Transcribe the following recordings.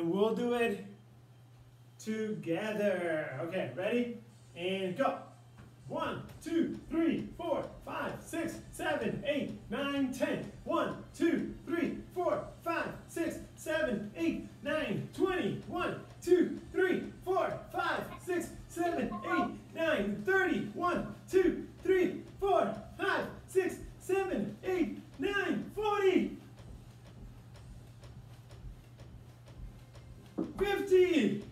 and we'll do it together. Okay, ready? And go. One, two, three, four, five, six, seven, eight, nine, ten. One, two, three, four, five, six, seven, eight, nine, twenty. One, two, three, four, five, six, seven, eight, nine, thirty. One, two, three, four, five, six, seven, eight, nine, forty. Fifty.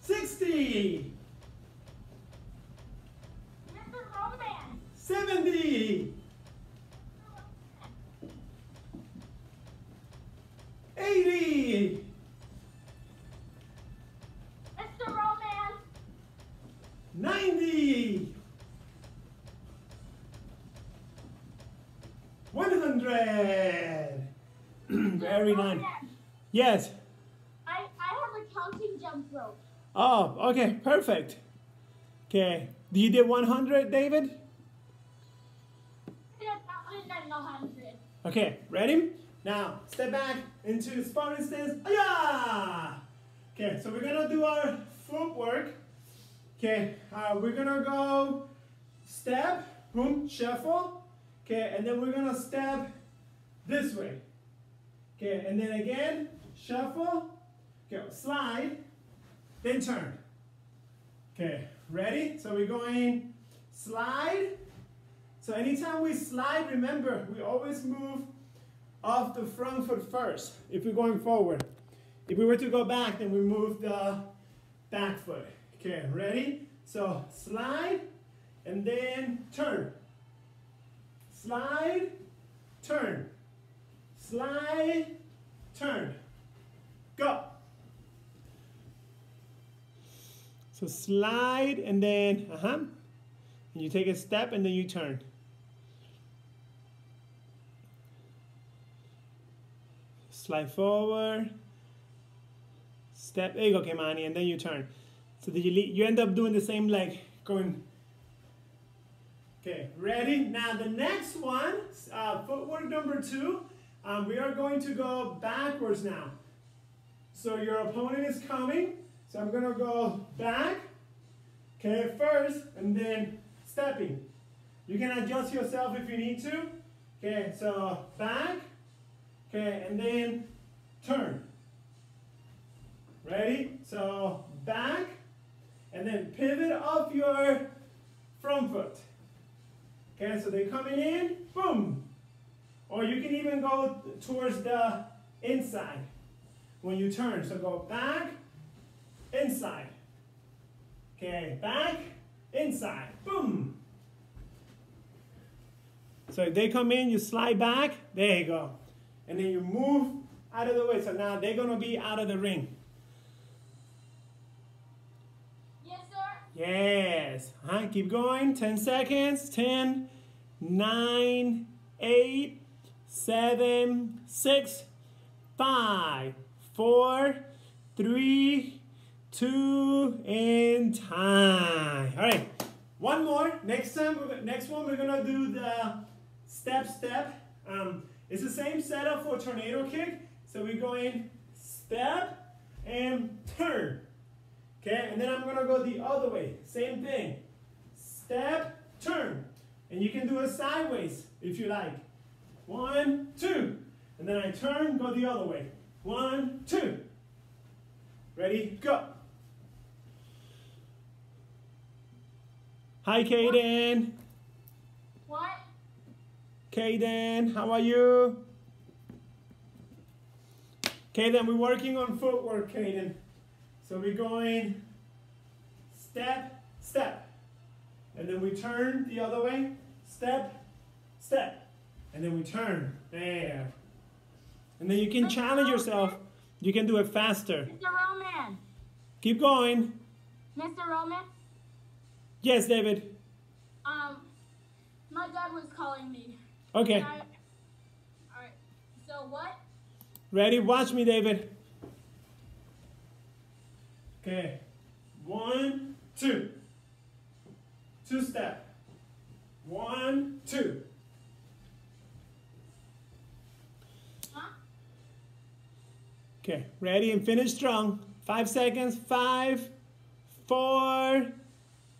60, Mr. Roman. 70, 80, Mr. Roman. 90, 100. Very nice. Yes. I, I have a counting jump rope. Oh, okay, perfect. Okay. Do you did 100, David? I did 100. Okay, ready? Now, step back into the Spartan stance. Yeah! Okay, so we're gonna do our footwork. Okay, uh, we're gonna go step, boom, shuffle. Okay, and then we're gonna step this way. Okay, and then again, shuffle. Okay, slide, then turn. Okay, ready? So we're going slide. So anytime we slide, remember, we always move off the front foot first if we're going forward. If we were to go back, then we move the back foot. Okay, ready? So slide and then turn. Slide, turn. Slide, turn. Go. So slide and then, uh-huh. And you take a step and then you turn. Slide forward. Step, there you go, Kemani, and then you turn. So you, you end up doing the same leg, going. Okay, ready? Now the next one, uh, footwork number two, um, we are going to go backwards now. So your opponent is coming. So I'm gonna go back, okay, first, and then stepping. You can adjust yourself if you need to. Okay, so back, okay, and then turn. Ready? So back, and then pivot up your front foot. Okay, so they're coming in, boom. Or you can even go towards the inside when you turn. So go back, inside. Okay, back, inside, boom. So if they come in, you slide back, there you go. And then you move out of the way. So now they're gonna be out of the ring. Yes, sir. Yes. Huh? Keep going. 10 seconds. 10, 9, 8, 7, 6, 5, 4, 3, 2, and time. All right. One more. Next time, next one, we're to do the step, step. Um, it's the same setup for tornado kick. So we're going step and turn. Okay, and then I'm gonna go the other way. Same thing. Step, turn. And you can do it sideways if you like. One, two. And then I turn, go the other way. One, two. Ready, go. Hi, Kaden. What? Kaden, how are you? Kaden, we're working on footwork, Kaden. So we're going step, step. And then we turn the other way. Step, step. And then we turn. There. And then you can challenge yourself. You can do it faster. Mr. Roman. Keep going. Mr. Roman. Yes, David. Um, my dad was calling me. Okay. I, all right. So what? Ready? Watch me, David. Okay. One, two. Two step. One, two. Okay, ready and finish strong. Five seconds. Five, four,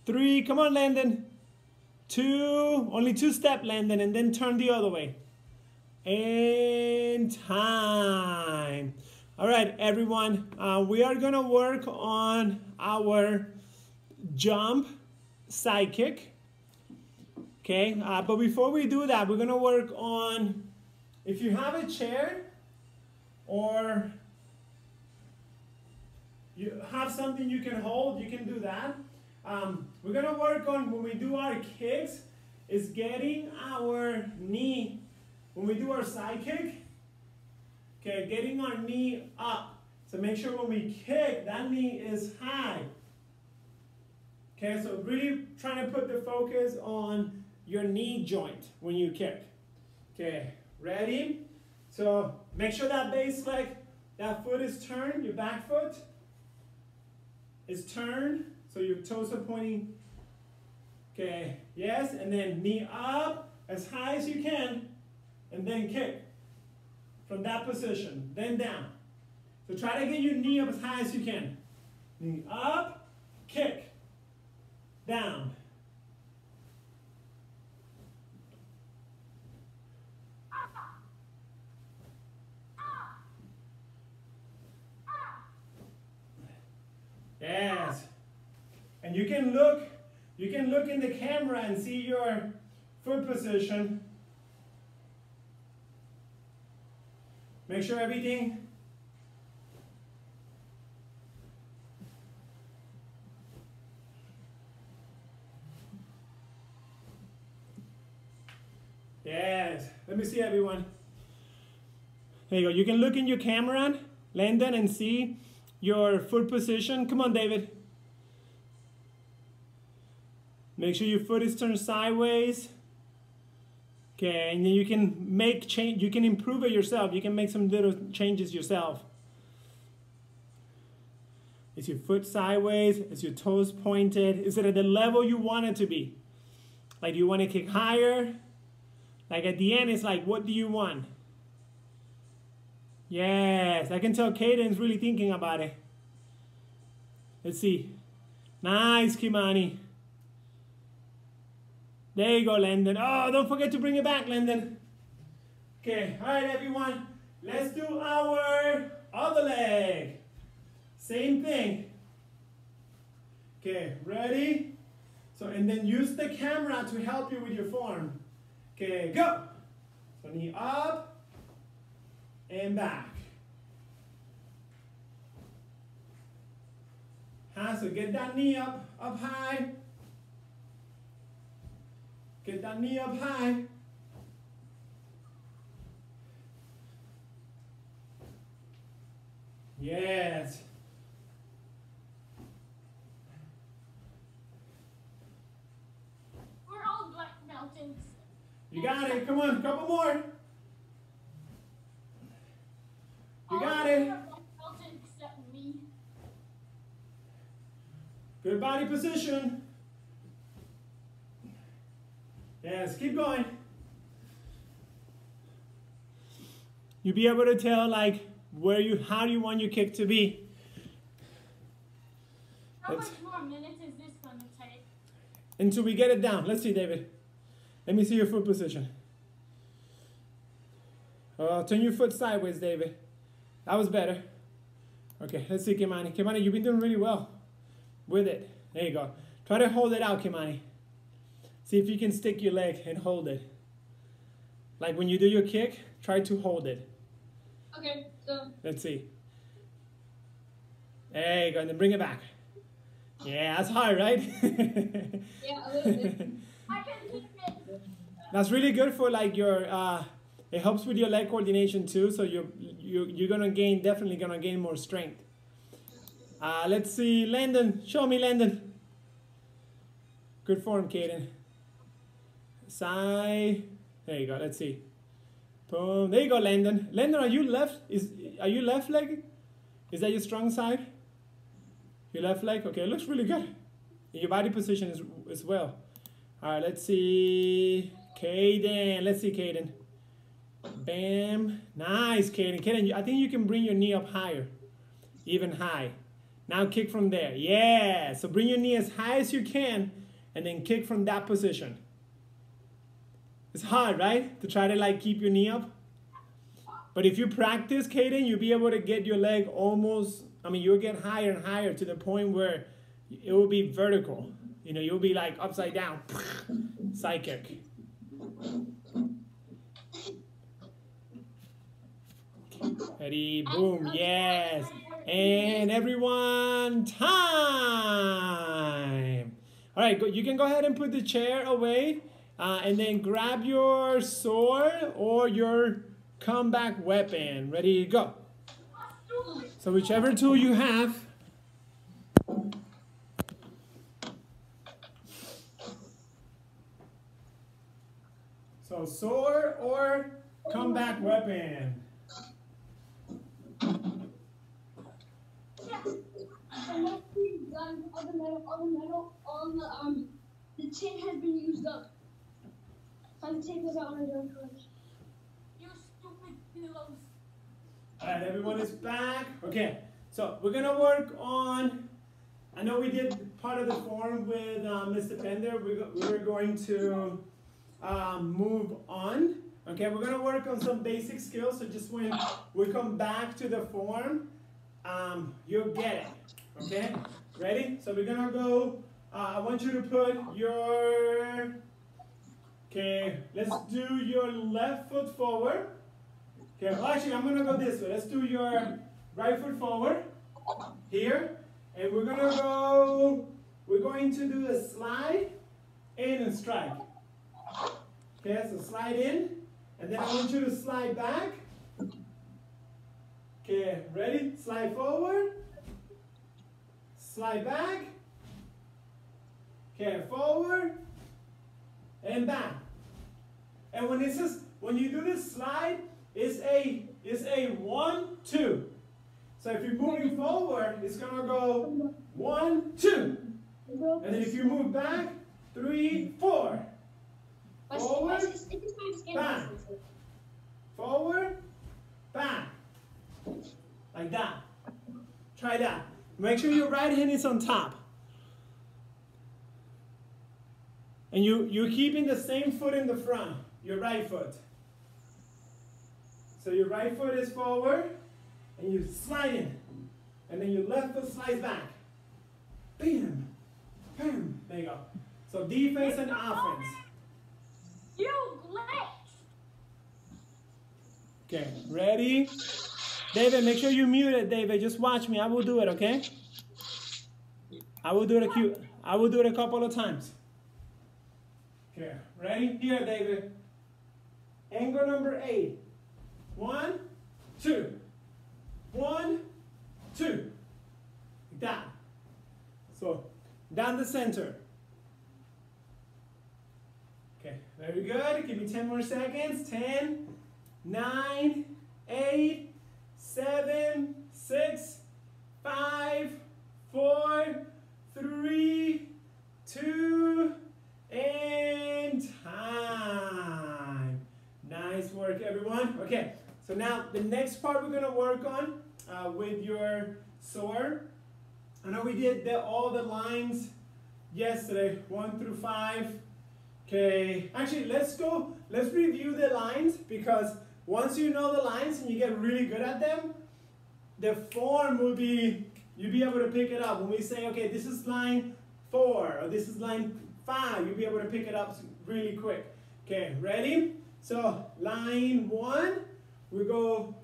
three. Come on, Landon. Two, only two step, Landon, and then turn the other way. And time. All right, everyone, uh, we are gonna work on our jump side kick. Okay, uh, but before we do that, we're gonna work on, if you have a chair or you have something you can hold, you can do that. Um, we're gonna work on, when we do our kicks, is getting our knee, when we do our side kick, Okay, getting our knee up. So make sure when we kick, that knee is high. Okay, so really trying to put the focus on your knee joint when you kick. Okay, ready? So make sure that base leg, that foot is turned, your back foot is turned, so your toes are pointing. Okay, yes, and then knee up as high as you can, and then kick from that position, then down. So try to get your knee up as high as you can. Knee up, kick, down. Yes. And you can look, you can look in the camera and see your foot position. Make sure everything Yes. Let me see everyone. There you go. You can look in your camera, Landon, and see your foot position. Come on, David. Make sure your foot is turned sideways. Okay, and then you can make change, you can improve it yourself. You can make some little changes yourself. Is your foot sideways? Is your toes pointed? Is it at the level you want it to be? Like, do you want to kick higher? Like, at the end, it's like, what do you want? Yes, I can tell Caden's really thinking about it. Let's see. Nice, Kimani. There you go, Landon. Oh, don't forget to bring it back, Landon. Okay, all right, everyone. Let's do our other leg. Same thing. Okay, ready? So, and then use the camera to help you with your form. Okay, go. So knee up and back. Huh? So get that knee up, up high. Get that knee up high. Yes. We're all black mountains. You got it. Come on, couple more. You got it. you are black mountains except me. Good body position. Yes, keep going. You'll be able to tell like where you how do you want your kick to be. How Let's- much more minutes is this gonna take? Until we get it down. Let's see, David. Let me see your foot position. Uh, turn your foot sideways, David. That was better. Okay, let's see, Kimani. Kimani, you've been doing really well with it. There you go. Try to hold it out, Kimani. See if you can stick your leg and hold it. Like when you do your kick, try to hold it. Okay, so Let's see. There you go, and then bring it back. Yeah, that's hard, right? yeah, a little bit. I can keep it. That's really good for like your. Uh, it helps with your leg coordination too. So you're you're, you're gonna gain definitely gonna gain more strength. Uh, let's see, Landon. Show me, Landon. Good form, Caden. Side. There you go. Let's see. Boom. There you go, Landon. Landon, are you left? Is are you left leg? Is that your strong side? Your left leg. Okay, it looks really good. Your body position is as well. All right, let's see. Caden. Let's see, Caden. Bam. Nice, Kaden. Kaden, I think you can bring your knee up higher. Even high. Now kick from there. Yeah. So bring your knee as high as you can and then kick from that position. It's hard, right? To try to like keep your knee up. But if you practice, Kaden, you'll be able to get your leg almost, I mean, you'll get higher and higher to the point where it will be vertical. You know, you'll be like upside down. Kick. Ready, boom, yes. And everyone, time. All right, you can go ahead and put the chair away uh, and then grab your sword or your combat weapon. Ready, to go. So whichever tool you have, So sword or combat weapon. Done. All the metal, all the metal, all the um, the tin has been used up. I have to take those out when done. You stupid pillows. All right, everyone is back. Okay, so we're gonna work on. I know we did part of the form with uh, Mr. Pender. We, go, we were going to um, move on. Okay, we're gonna work on some basic skills. So just when we come back to the form, um, you'll get it. Okay, ready? So we're gonna go. Uh, I want you to put your. Okay, let's do your left foot forward. Okay, well, actually, I'm gonna go this way. Let's do your right foot forward here, and we're gonna go. We're going to do a slide in and strike. Okay, so slide in, and then I want you to slide back. Okay, ready? Slide forward. Slide back. Okay, forward and back. And when it says, when you do this slide, it's a, it's a one, two. So if you're moving forward, it's gonna go one, two. And then if you move back, three, four. Forward, back. Forward, back. Like that. Try that. Make sure your right hand is on top. And you, you're keeping the same foot in the front, your right foot. So your right foot is forward, and you slide in. And then your left foot slides back. Bam, bam, there you go. So defense and offense. You glitch. Okay, ready? David, make sure you mute it, David. Just watch me. I will do it, okay? I will do it a few, I will do it a couple of times. Okay, ready? Here, David. Angle number eight. One, two. One, two. Like that. So, down the center. Okay, very good. Give me 10 more seconds. 10, 9, 8, 7, 6, 5, 4, 3, 2, and time. Nice work, everyone. Okay, so now the next part we're to work on uh, with your sword. I know we did the, all the lines yesterday, 1 through 5. Okay, actually, let's go, let's review the lines because once you know the lines and you get really good at them, the form will be, you'll be able to pick it up. When we say, okay, this is line 4 or this is line 5, you'll be able to pick it up really quick. Okay, ready? So, line 1, we go,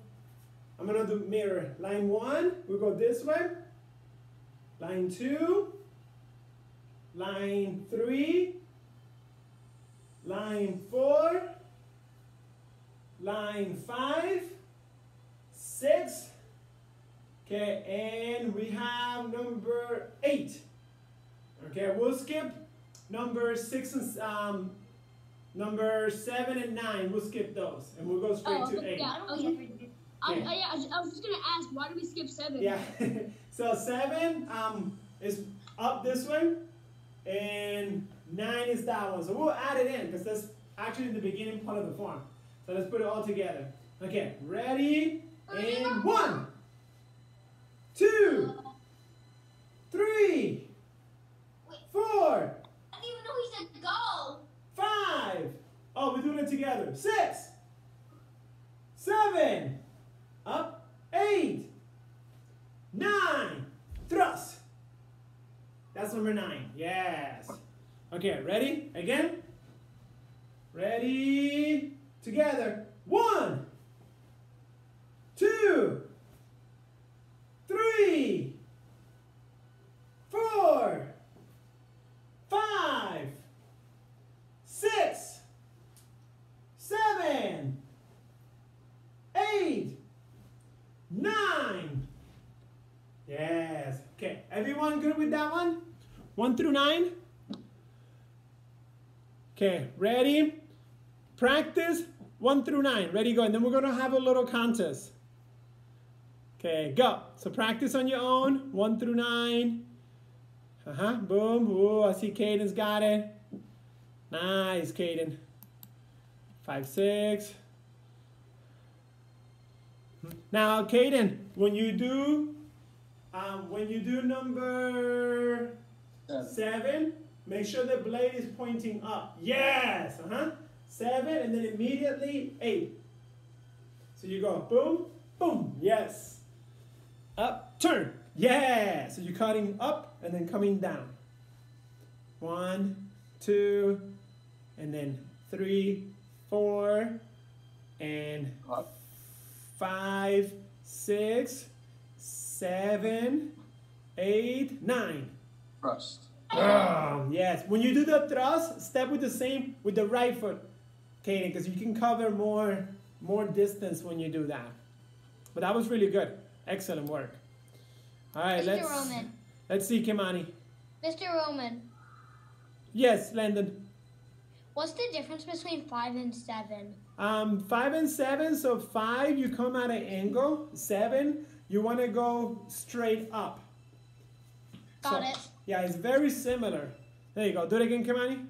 I'm to do mirror. Line 1, we go this way. Line 2, line 3, line 4, line 5, 6, okay, and we have number 8. Okay, we'll skip number 6 and um, number 7 and 9, we'll skip those, and we'll go straight Oh, to 8. yeah, okay. I, I, I, was- I was just gonna ask, why do we skip seven? Yeah. so seven um, is up this way, and nine is that one. So we'll add it in because that's actually the beginning part of the form. So let's put it all together. Okay, ready? And uh-huh. one, two, three, four, I didn't even know he said go. five. Oh, we're doing it together. Six, seven, up, eight, nine, thrust. That's number nine. Yes. Okay, ready? Again? Ready? Together. One, two, three, four, five, six, seven, eight, nine. Yes. Okay. Everyone good with that one? One through nine? Okay. Ready? Practice one through nine. Ready, go. And then we're going to have a little contest. Okay, go. So practice on your own. One through nine. Uh huh. Boom. Ooh, I see Caden's got it. Nice, Caden. Five, six. Now, Caden, when you do, um, when you do number Seven. seven, make sure the blade is pointing up. Yes. Uh huh. Seven, and then immediately eight. So you go boom, boom. Yes. Up, turn. Yeah. So you're cutting up and then coming down. One, two, and then three, four, and five, six, seven, eight, nine. Thrust. Um, yes. When you do the thrust, step with the same with the right foot, Kaden, because you can cover more more distance when you do that. But that was really good. Excellent work. All right, Mr. let's Roman. let's see, Kimani. Mr. Roman, Yes, Landon. what's the difference between five and seven? Um, five and seven. So five, you come at an angle. Seven, you want to go straight up. Got So- it. Yeah, it's very similar. There you go. Do it again, Kimani.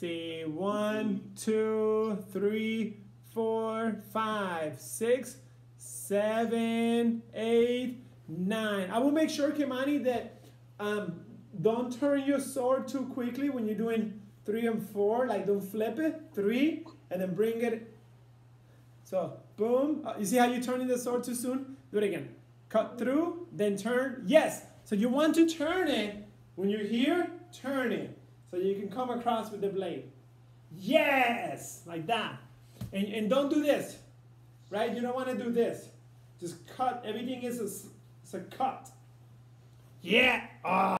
See, one, two, three, four, five, six, seven, eight, nine. I will make sure, Kimani, that um, don't turn your sword too quickly when you're doing three and four. Like, don't flip it. Three, and then bring it. So, boom. Uh, you see how you're turning the sword too soon? Do it again. Cut through, then turn. Yes. So you want to turn it when you're here. Turn it so you can come across with the blade. Yes, like that. And, and don't do this, right? You don't want to do this. Just cut. Everything is a, it's a cut. Yeah. Ah.